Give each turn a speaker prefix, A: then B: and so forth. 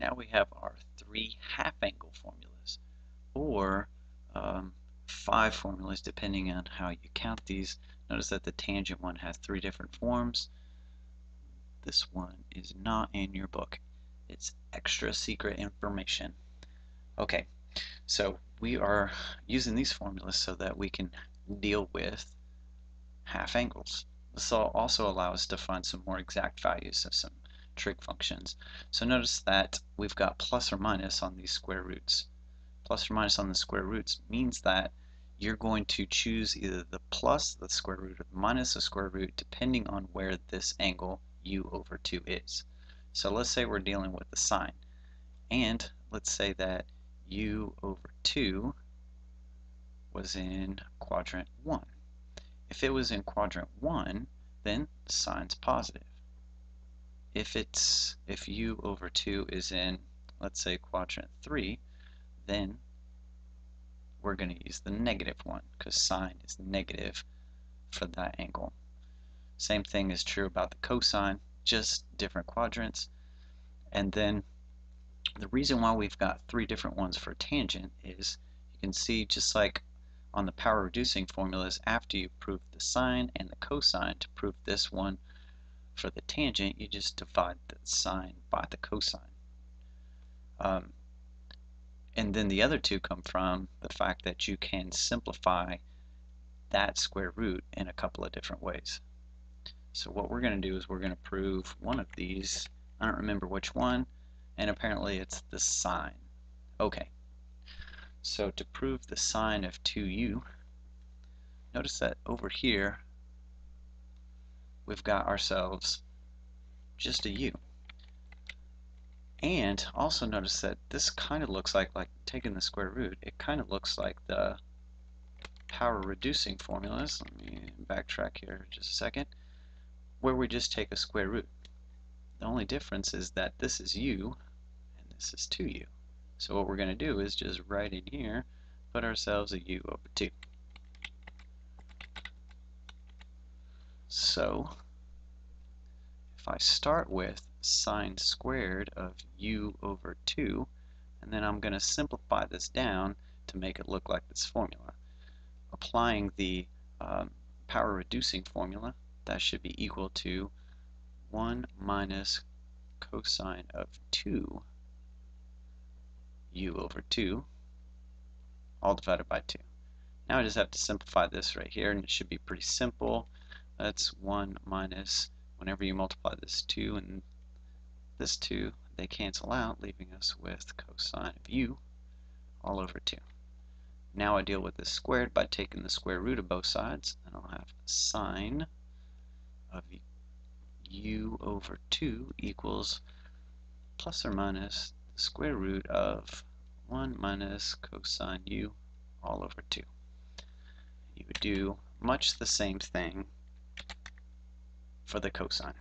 A: now we have our three half angle formulas, or um, five formulas depending on how you count these. Notice that the tangent one has three different forms. This one is not in your book. It's extra secret information. Okay, so we are using these formulas so that we can deal with half angles. This will also allow us to find some more exact values of some trig functions. So notice that we've got plus or minus on these square roots. Plus or minus on the square roots means that you're going to choose either the plus the square root or the minus the square root depending on where this angle u over 2 is. So let's say we're dealing with the sine and let's say that u over 2 was in quadrant 1. If it was in quadrant 1 then the sine's positive. If it's if u over 2 is in let's say quadrant 3 then we're going to use the negative one because sine is negative for that angle. Same thing is true about the cosine, just different quadrants. And then the reason why we've got three different ones for tangent is you can see just like on the power reducing formulas after you prove the sine and the cosine to prove this one for the tangent you just divide the sine by the cosine. Um, and then the other two come from the fact that you can simplify that square root in a couple of different ways. So what we're going to do is we're going to prove one of these. I don't remember which one, and apparently it's the sine. Okay, so to prove the sine of 2u, notice that over here we've got ourselves just a u. And also notice that this kind of looks like, like taking the square root, it kind of looks like the power reducing formulas. Let me backtrack here just a second, where we just take a square root. The only difference is that this is u and this is 2u. So what we're going to do is just write in here, put ourselves a u over 2. So if I start with sine squared of u over 2 and then I'm going to simplify this down to make it look like this formula. Applying the um, power reducing formula that should be equal to 1 minus cosine of 2 u over 2 all divided by 2. Now I just have to simplify this right here and it should be pretty simple. That's 1 minus whenever you multiply this 2 and this 2, they cancel out, leaving us with cosine of u all over 2. Now I deal with this squared by taking the square root of both sides, and I'll have sine of u over 2 equals plus or minus the square root of 1 minus cosine u all over 2. You would do much the same thing for the cosine.